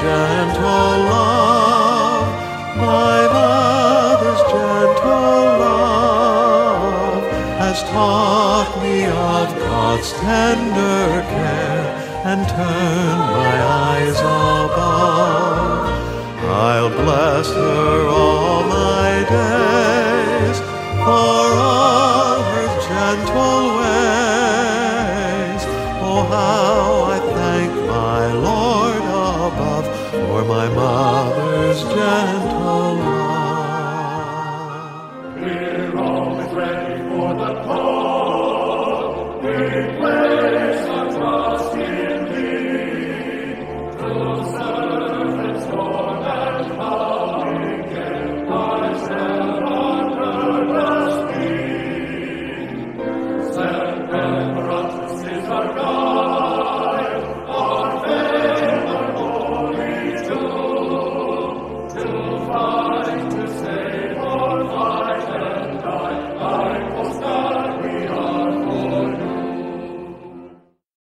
gentle love, my mother's gentle love, has taught me of God's tender care and turned my eyes above. I'll bless her all my days for all her gentle ways. Oh, how for my mother's gentle love. We're always ready for the call. We play.